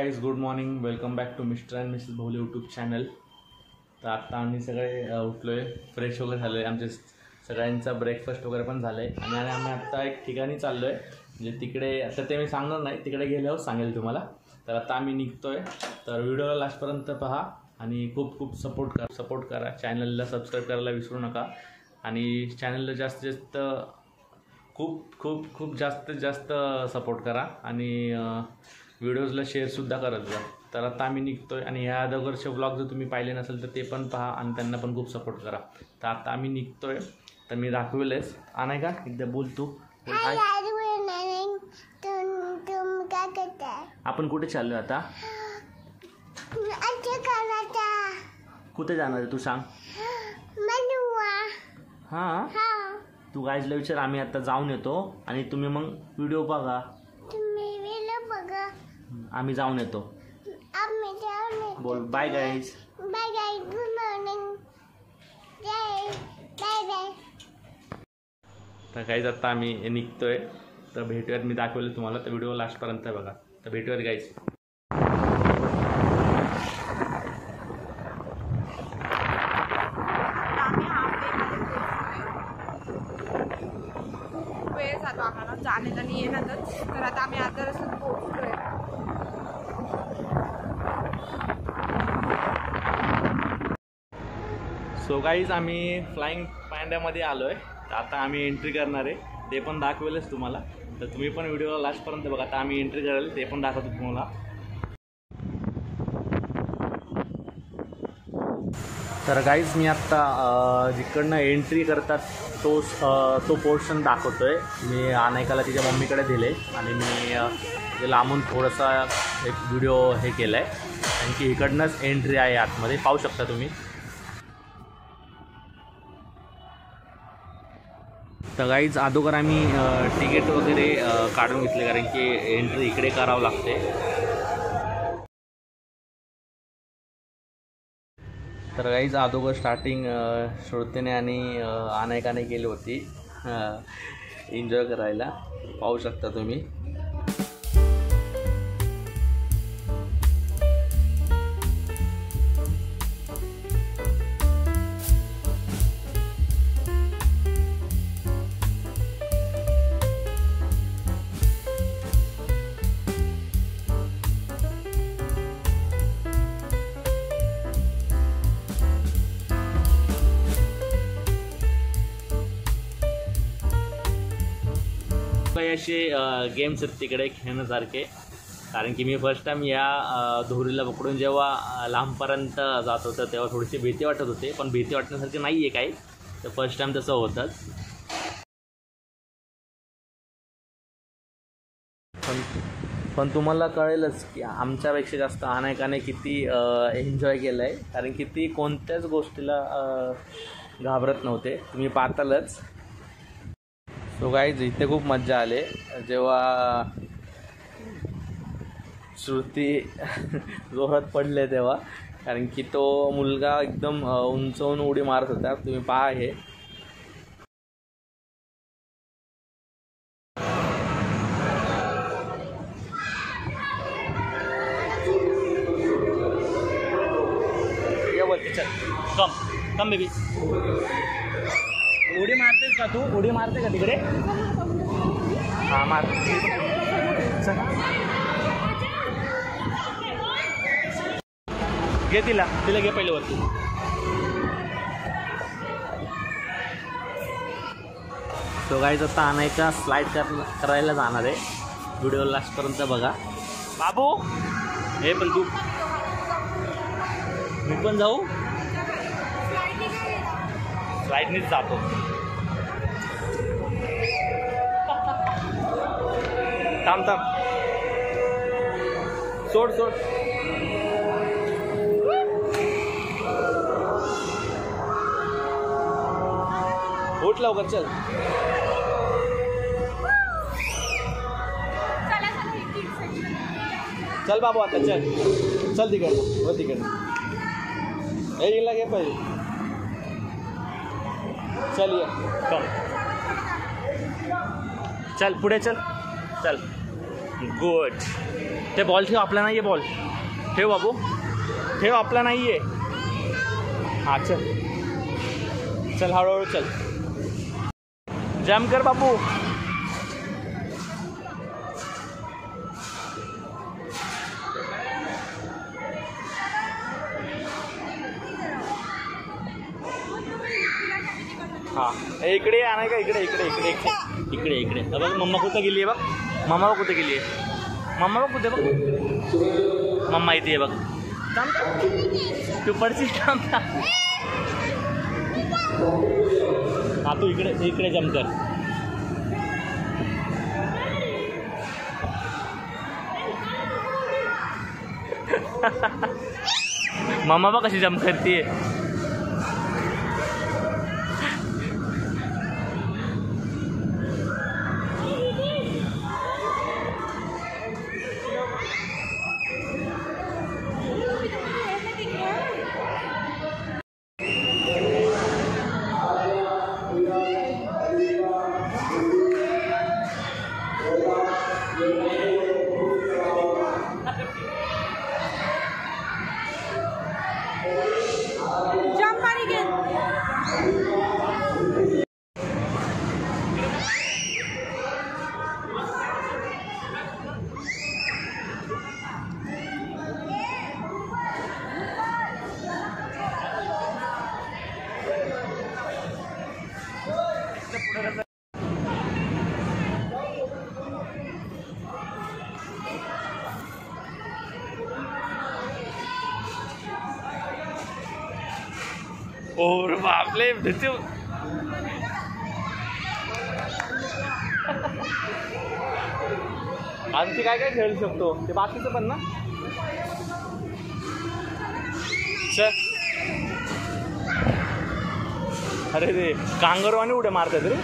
Good morning welcome back to mister and missus Bhaule YouTube channel तर आत्ता आम्ही सगळे उठलो आहे फ्रेश वगैरे झालो आहे आमचे सगळ्यांचा ब्रेकफास्ट वगैरे पण झालं आहे आणि आणि आम्ही आत्ता एक ठिकाणी चाललो आहे म्हणजे तिकडे आता ते मी सांगणार नाही. तिकडे गेल्यावर सांगेल तुम्हाला. तर आता आम्ही निघतो आहे तर व्हिडिओला लास्टपर्यंत पहा आणि खूप खूप सपोर्ट करा. सपोर्ट करा. चॅनलला सबस्क्राईब करायला विसरू नका. आणि चॅनलला जास्तीत जास्त खूप खूप खूप जास्तीत जास्त सपोर्ट करा. आणि व्हिडिओजला शेअरसुद्धा करत जा. तर आता आम्ही निघतो आहे आणि ह्या अगोदरचे व्लॉग जर तुम्ही पाहिले नसेल तर ते पण पहा आणि त्यांना पण खूप सपोर्ट करा. तर आता आम्ही निघतो आहे तर मी दाखवेलच आणाय का? एकदा बोल तू. हाय. आपण कुठे चाललो आता? कुठे जाणार आहे तू सांग. हां? तू गायजला विचार आम्ही आता जाऊन येतो आणि तुम्ही मग व्हिडिओ बघा. आम्ही जाऊन येतो. बोल bye guys bye bye good morning bye bye bye तर काहीच आता आम्ही निघतोय. तर भेटूयात मी दाखवलं तुम्हाला. तर व्हिडिओ लास्टपर्यंत बघा. तर भेटूयात गाईज वेळ झालो आम्हाला. जाण्यात आणि तर आता आम्ही आता गाईज आम्ही फ्लाईंग पांड्यामध्ये आलो आहे तर आता आम्ही एंट्री करणार आहे. ते पण दाखवेलच तुम्हाला. तर तुम्ही पण व्हिडिओ लास्टपर्यंत बघा. आता आम्ही एंट्री करेल ते पण दाखवतो तुम्हाला. तर गाईज मी आत्ता जिकडनं एंट्री करतात तो तो पोर्शन दाखवतो आहे मी अनायकाला तिच्या मम्मीकडे दिले. आणि मी लांबून थोडासा एक व्हिडिओ हे केला आहे कारण की इकडनंच एंट्री आहे आतमध्ये. पाहू शकता तुम्ही. तर गाईज अगोदर आम्ही तिकीट वगैरे काढून घेतले कारण की एंट्री इकडे करावं लागते. तर गाईज अगोदर स्टार्टिंग श्रोतेने आणि अ, अनायकाने केली होती. एन्जॉय करायला. पाहू शकता तुम्ही. बरेचसे गेम्स आहेत तिकडे खेळण्यासारखे. कारण की मी फर्स्ट टाइम या धुरीला पकडून जेव्हा लांबपर्यंत जात होतं तेव्हा थोडीशी भीती वाटत होते. पण भीती वाटण्यासारखी नाही आहे काही. तर फर्स्ट टाईम तसं होतंच. पण पण तुम्हाला कळेलच की आमच्यापेक्षा जास्त अनेकाने किती एन्जॉय केलं आहे कारण की ती कोणत्याच गोष्टीला घाबरत नव्हते. तुम्ही पाहतालच. सो गाईज इथे खूप मज्जा आले. जेव्हा श्रुती जोरात पडले तेव्हा कारण की तो मुलगा एकदम उंचवून उडी मारत होता. तुम्ही पहा हे. बोलते चल. कम कम बेबी का तू? उडी मारते का तिकडे? हा मार. घे तिला. तिला घे पहिले वरती. तो गाईज आता आणायचा स्लाईड कर करायला जाणार आहे. व्हिडिओ लास्टपर्यंत बघा. बाबू! हे पण तू. मी पण जाऊ. स्लाईडनीच जातो. थांब थांब सोड सोड। उठ लवकर चल चल बाबू, आता, चल। चल तिकडनं हो तिकडनं हे हिला घे पहिले। चल, ये कम चल, पुढे चल। चल। गुड ते बॉल ठेव आपला नाही आहे बॉल ठेव बाबू. ठेव आपला नाही आहे हाँ चल. चल हळूहळू चल. जम कर बाबू. हाँ. इकडे ये, नाही का? इकडे इकडे इकडे इकडे. इकडे बघ मम्मा कुठं गेली आहे बघ? मम्मा कुठे गेली आहे. मम्मा कुठे बघ. मम्मा इथे आहे बघ. थांब तू पडशील थांब थांब. हा तू इकडे इकडे जम कर. मम्मा बघ कशी जम करते और बापले भिरते आणखी काय काय खेळू शकतो? ते बाकीचं पण ना? अरे रे कांगरवाने उड्या मारतात रे.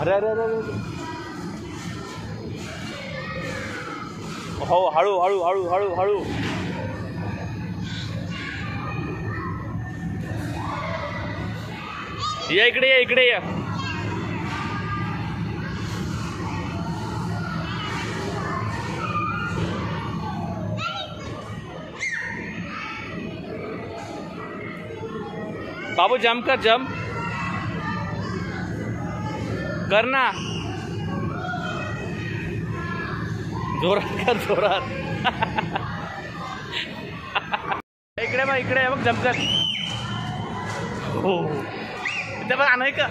अरे अरे अरे अरे. हो हळू हळू हळू हळू हळू. या इकडे या इकडे या. बाबू जम कर जम कर ना जोरात कर जोरात. इकडे मग इकडे. बघ जम कर. हो. इथे बघ नाही का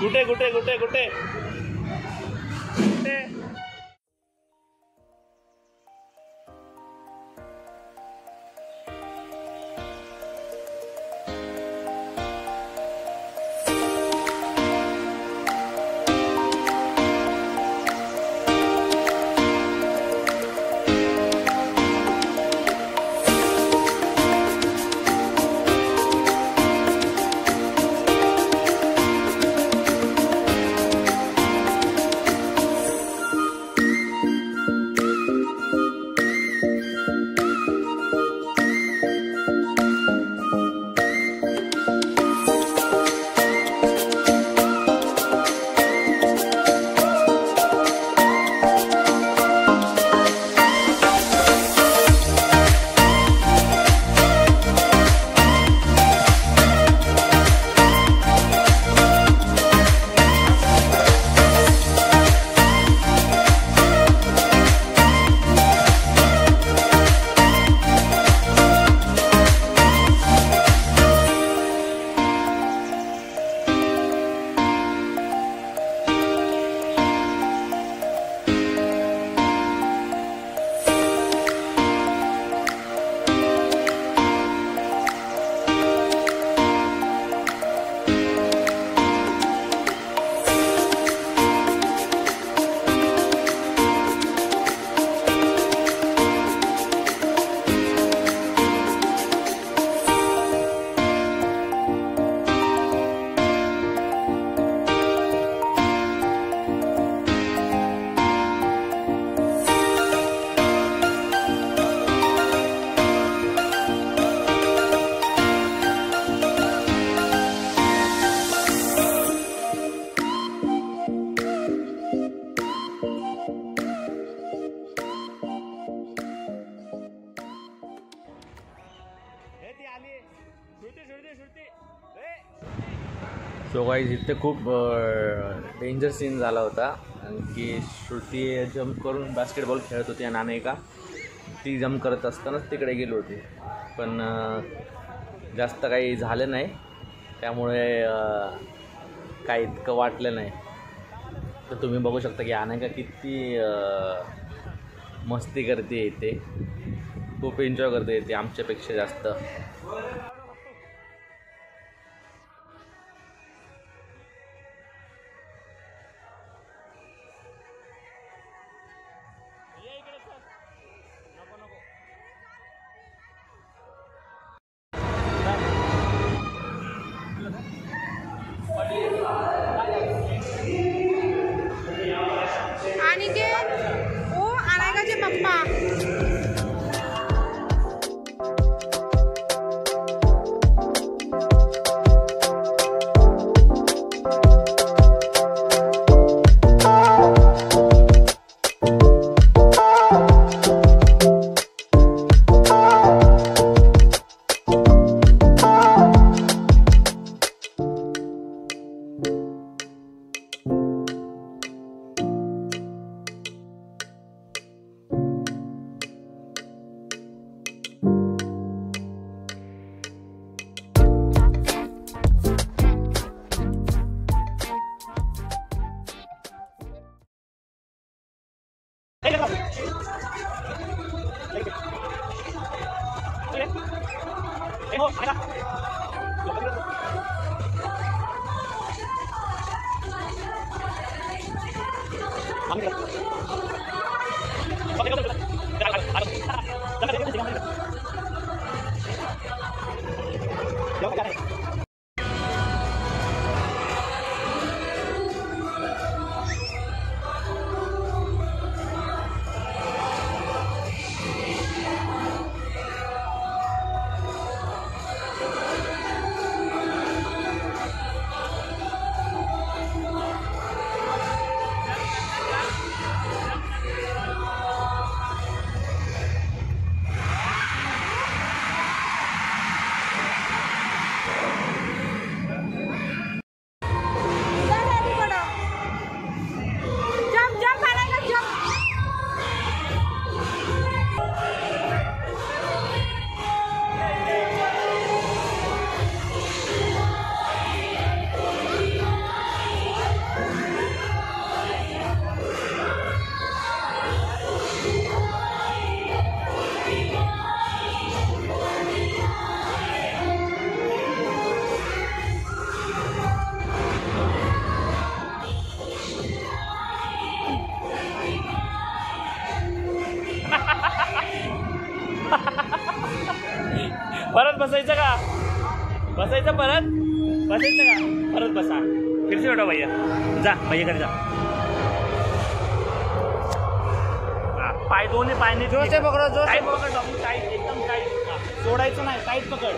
कुठे कुठे कुठे कुठे? कुठे? सो गाईज इथे खूप डेंजर सीन झाला होता. की श्रुती जम्प करून बास्केटबॉल खेळत होती आणि अनेका ती जम्प करत असतानाच तिकडे गेली होती. पण जास्त काही झालं नाही. त्यामुळे काही इतकं वाटलं नाही. तर तुम्ही बघू शकता की अनेका किती मस्ती करते इथे. खूप एन्जॉय करते इथे आमच्यापेक्षा जास्त. बसायचं परत. बसायचं का? परत बसा. फिरसे बेटा भैया. जा भैयाकडे जा. पाय दोन्ही पायने जोर से पकडो, जोर से टाईट पकड. बाबू टाईट एकदम टाईट. हा, सोडायचं नाही टाईट पकड.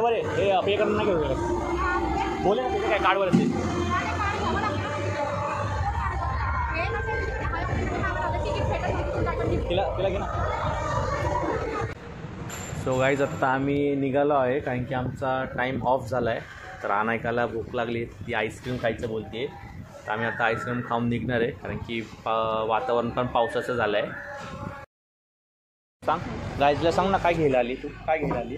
कार्डवर आहे. हे पे करून नाही घेऊ शकत बोले ना काय कार्डवर आहे तिला तिला घे ना. सो गाईज आत्ता आम्ही निघालो आहे कारण की आमचा टाईम ऑफ झाला आहे तर अनायकाला भूक लागली. ती आईस्क्रीम खायचं बोलते तर आम्ही आता आईस्क्रीम खाऊन निघणार आहे कारण की पा- वातावरण पण पावसाचं झालं आहे सांग गाईजला सांग ना काय घ्यायला आली तू? काय घ्यायला आली?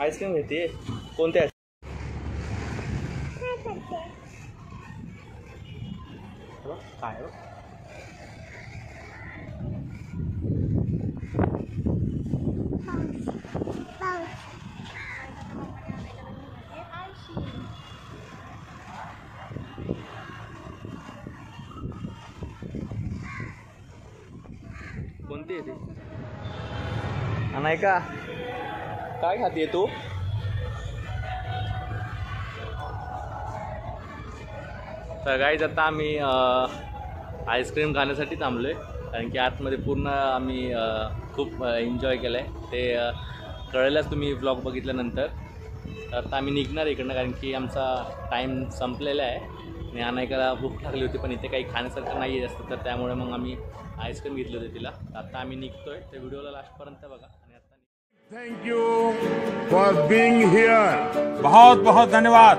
आईस्क्रीम घेते कोणत्या काय हो? कोणती आहे नाही का? काय खाते तू? तर गाईज आता आम्ही आईस्क्रीम खाण्यासाठी थांबलो आहे कारण की आतमध्ये पूर्ण आम्ही खूप एन्जॉय केलं आहे ते कळेलच तुम्ही ब्लॉग बघितल्यानंतर. तर आता आम्ही निघणार इकडनं कारण की आमचा टाईम संपलेला आहे. आणि अनायकाला भूक लागली होती पण इथे काही खाण्यासारखं नाही आहे जास्त. तर त्यामुळे मग आम्ही आईस्क्रीम घेतली होती तिला. आत्ता आता आम्ही निघतोय. तर व्हिडिओला लास्टपर्यंत बघा. आणि आता Thank you for being here. बहुत बहुत धन्यवाद